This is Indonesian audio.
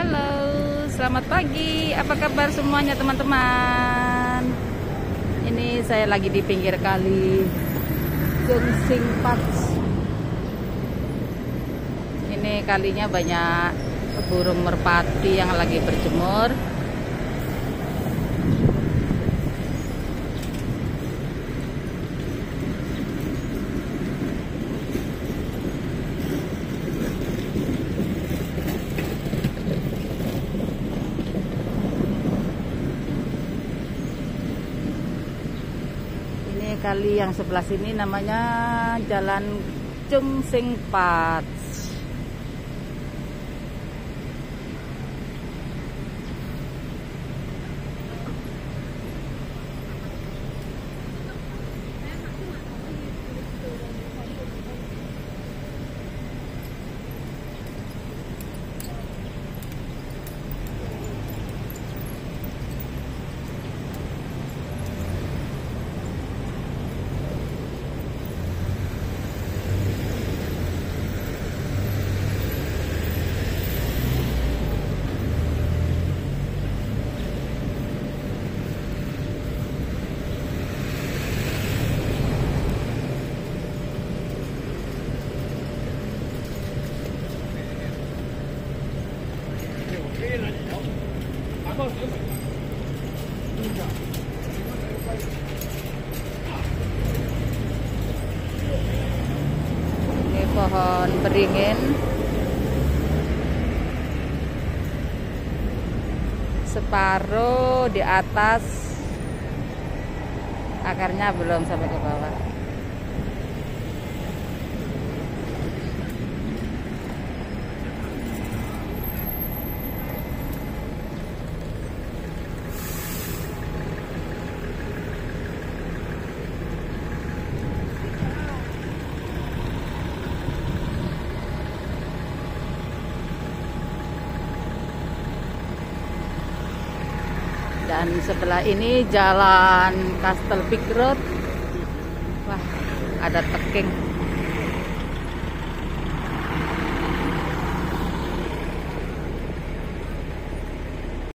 Halo, selamat pagi. Apa kabar semuanya teman-teman? Ini saya lagi di pinggir kali Jungsing Park. Ini kalinya banyak burung merpati yang lagi berjemur. Ini kali yang sebelah sini namanya Jalan Chung. Ini pohon beringin. Separuh di atas akarnya belum sampai ke bawah. Dan sebelah ini jalan Castle Peak Road. Wah, ada teking.